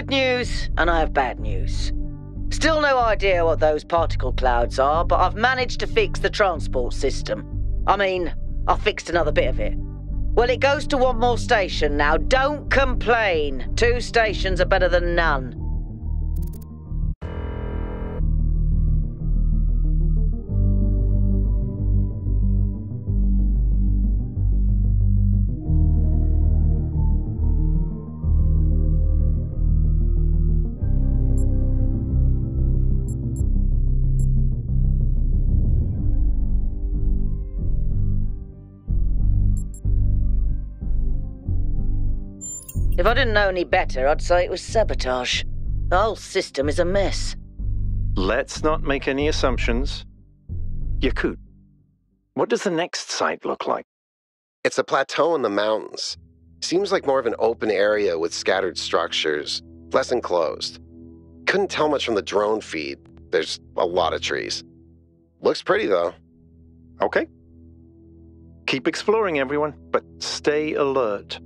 good news and I have bad news. Still no idea what those particle clouds are, but I've managed to fix the transport system. I mean, I fixed another bit of it. Well, it goes to one more station now. Don't complain. Two stations are better than none. If I didn't know any better, I'd say it was sabotage. The whole system is a mess. Let's not make any assumptions. Yaqut, what does the next site look like? It's a plateau in the mountains. Seems like more of an open area with scattered structures, less enclosed. Couldn't tell much from the drone feed. There's a lot of trees. Looks pretty though. Okay. Keep exploring, everyone, but stay alert.